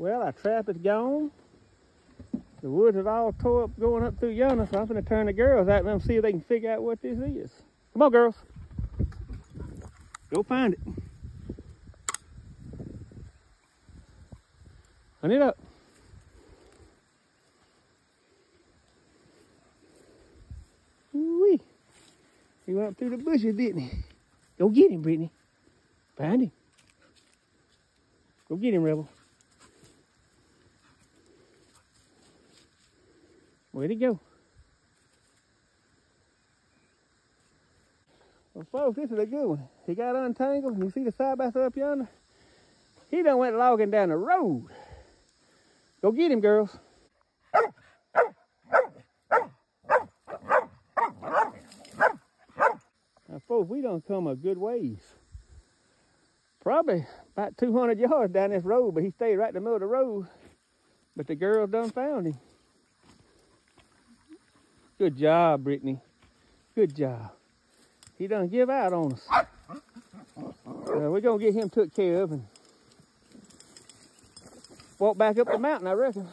Well, our trap is gone. The woods is all tore up going up through yonder, so I'm gonna turn the girls out and see if they can figure out what this is. Come on, girls. Go find it. Hunt it up. Wee. He went up through the bushes, didn't he? Go get him, Brittany. Find him. Go get him, Rebel. Where'd he go? Well, folks, this is a good one. He got untangled. You see the side by side up yonder? He done went logging down the road. Go get him, girls. Now, folks, we done come a good ways. Probably about 200 yards down this road, but he stayed right in the middle of the road. But the girls done found him. Good job, Brittany. Good job. He done give out on us. Uh, we're gonna get him took care of and walk back up the mountain, I reckon.